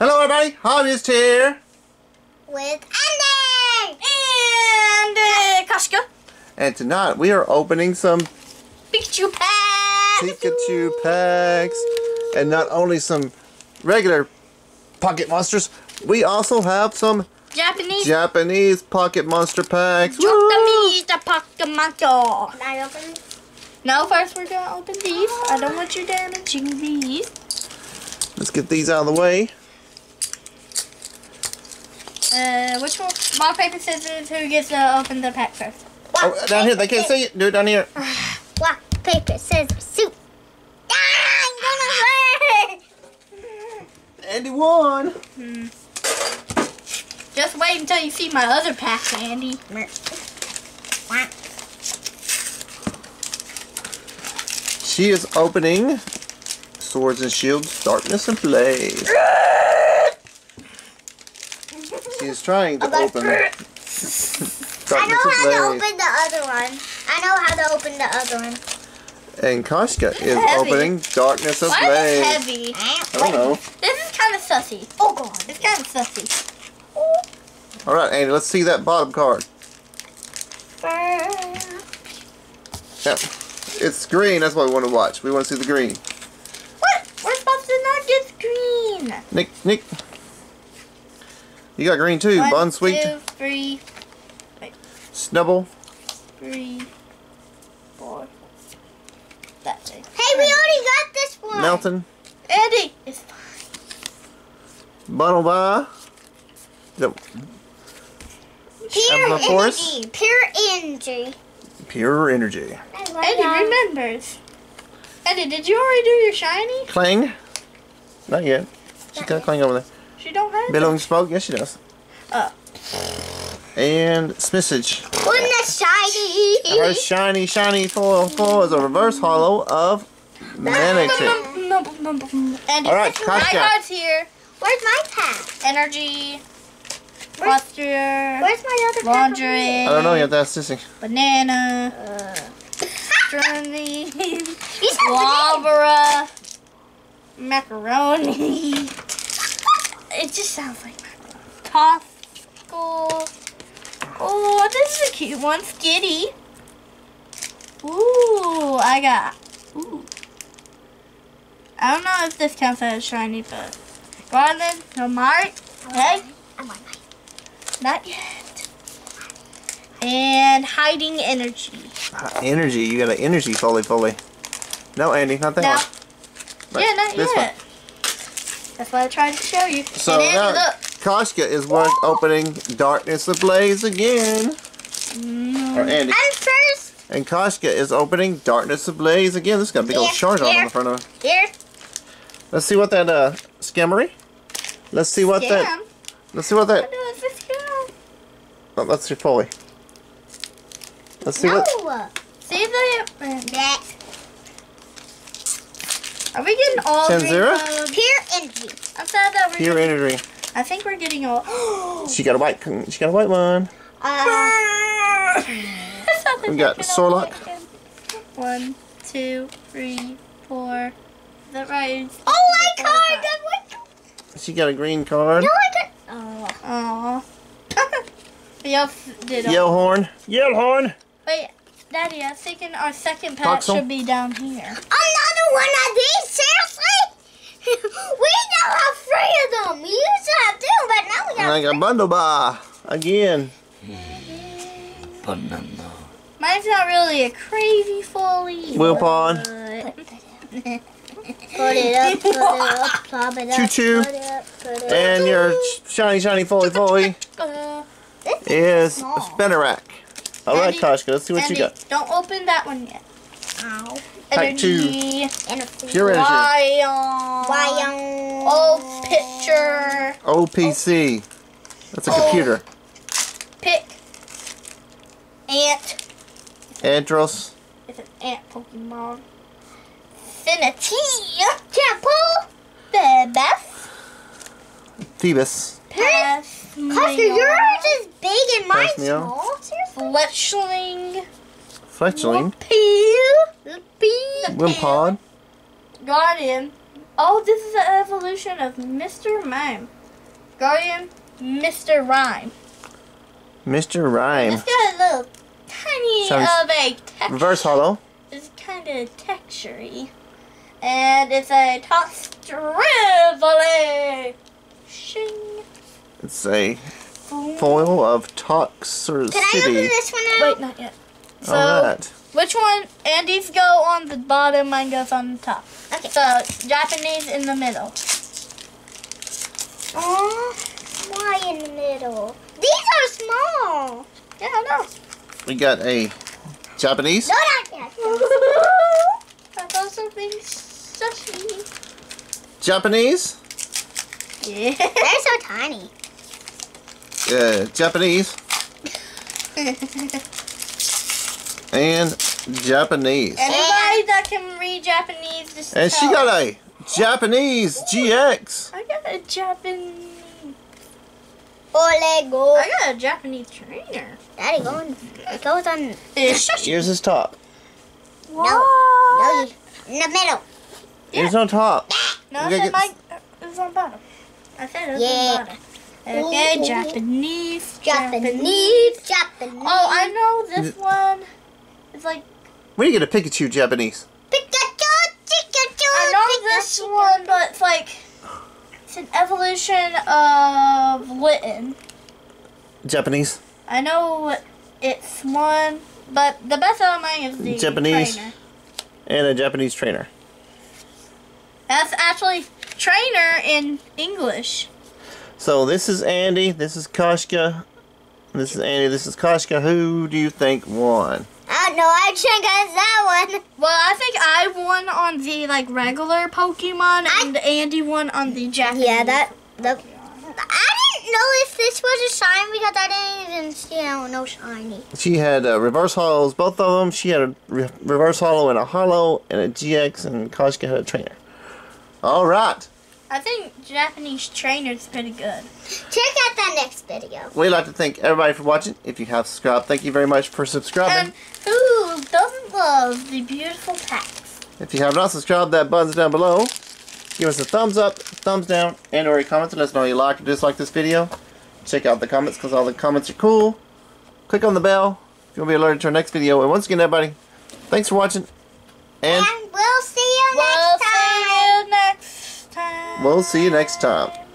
Hello everybody, Hobbyist here. With Andy! And uh, Koshka. And tonight we are opening some Pikachu packs. Pikachu packs. And not only some regular Pocket Monsters, we also have some Japanese. Japanese Pocket Monster packs. Woo! Japanese the Pokemon. Can I open No, first we're gonna open these. I don't want you damaging these. Let's get these out of the way. Uh, which one? Rock, paper, scissors. Who gets to open the pack first? Oh, down here, they can't see it. Do it down here. Rock, paper, scissors, soup. Ah, I'm gonna hurt! Andy won. Just wait until you see my other pack, Andy. She is opening Swords and Shields, Darkness Ablaze. She is trying to Oh, that's open I know how to open the other one. I know how to open the other one. And Koshka is Heavy. opening Darkness of Why is Blaze. it heavy? I don't know. This is kind of sussy. Oh god. It's kind of sussy. Alright, Andy, let's see that bottom card. Yep. It's green, that's what we want to watch. We want to see the green. What? We're supposed to not get green. Nick, Nick. You got green too. One, Bun sweet. two, three, Snubbull. three, four. That's it. Hey, we already got this one. Melton. Eddie, it's fine. Bunnelby. The Pure Emperor Force? energy. Pure energy. pure energy. Eddie remembers. Eddie, did you already do your shiny? Klang. Not yet. She's got a Klang over there. She don't have it. Billowing smoke. Yes, she does. Oh. And Smissage. When the shiny. Our shiny, shiny foil foil is a reverse holo of Manatee. And All right, my Katya. card's here. Where's my pack? Energy, Where's- Cluster, Where's my other laundry? I don't know. You have to ask Sissy. Banana, Uh, Strawberry, you said banana. Lavera, Macaroni. It just sounds like macaroni. Tosco. Oh, this is a cute one. Skitty. Ooh, I got. Ooh. I don't know if this counts as shiny, but. Garland, no mark. Hey, I want mine. not yet. And hiding energy. Uh, energy. You got an energy foley foley. No, Andy, not that No. one. But yeah, not this yet. That's what I tried to show you. So and then, now look. Koshka is work opening Darkness Ablaze again. Mm. Or Andy. I'm first. And Koshka is opening Darkness Ablaze again. This got a big old Here, charge on on the front of it. Here. Let's see what that uh scammery. Let's see what that let's see what that What does this oh, that's your foley. Let's see what See the. Blech. Are we getting all Ten green zero? codes? Pure energy. I'm sad that we're pure getting, energy. I think we're getting all. She got a white she got a white one. Uh, We got Sorlock. One, two, three, four. Is that right? oh my card. That one. She got a green card. No, I got. Oh. Aww. we all did all. Yellhorn. Yellhorn. Wait, Daddy, I was thinking our second pack Toxel? should be down here. Another one of these? Seriously? we now have three of them. We used to have two, but now we And I got got Bundle Bar again. Banana. Mine's not really a crazy fully. Will Pawn. Put it up, put it up, plop it up. Choo choo. Put it up, put it up. And your shiny, shiny foley foley Uh, is Small. a Spinarak. Alright, Andy- Koshka, let's see what you got. Don't open that one yet. Ow. Type two. Energy. And a. Pure energy. Lion. Why, um, Oh, picture. OPC. That's a Oh. computer. Pick. Ant. Andros. It's an ant Pokemon. Finity. Shampoo. The best. Phoebus. Pass. Custer, yours is big and mine's Pass me on. small. Fletchling. Fletchling. Peel. Peel. Wimpod. Guardian. Oh, this is the evolution of Mr. Mime. Guardian, Mr. Rime. Mr. Rime. It's got a little tiny Sounds- of a texture. Reverse holo. It's kind of textury. And it's a Toxtrivoli. Shing. It's a foil of Toxicity. Can I open this one out? Wait, not yet. So, Alright. Which one? Andy's go on the bottom, mine goes on the top. Okay. So, Japanese in the middle. Oh, why in the middle? These are small. Yeah, I know. We got a Japanese. No, not yet. I thought something sushi. Japanese. Yeah. They're so tiny. Uh, Japanese. And Japanese. Anybody that can read Japanese, just And she got a Japanese GX. I got a Japanese. Olego. I got a Japanese trainer. Daddy, go on. It goes on. Here's his top. No, no, in the middle. Here's on top. No, I We gotta said get- my, it was on bottom. I said it was Yeah. on bottom. Okay, Ooh. Japanese, Japanese. Japanese. Oh, I know this one. It's like Where do you get a Pikachu Japanese? Pikachu, Pikachu. I know this one, but it's like it's an evolution of Litten. Japanese. I know it's one, but the best out of mine is the Japanese. trainer. And a Japanese trainer. That's actually trainer in English. So this is Andy. This is Koshka. This is Andy. This is Koshka. Who do you think won? I don't know. I think that one. Well, I think I won on the like regular Pokemon, and Andy won on the Japanese. Yeah, that. The, I didn't know if this was a shine because I didn't even see no, no shiny. She had uh, reverse holos, both of them. She had a re- reverse holo and a holo and a GX, and Koshka had a trainer. All right. I think Japanese trainer's is pretty good. Check out that next video. We'd like to thank everybody for watching. If you have subscribed, thank you very much for subscribing. And who love the beautiful packs? If you have not subscribed, that button's down below. Give us a thumbs up, thumbs down, and or a comment to let us know you like or dislike this video. Check out the comments because all the comments are cool. Click on the bell if you want to be alerted to our next video. And once again, everybody, thanks for watching. And And we'll see you We'll next time. see you next time. we'll see you next time.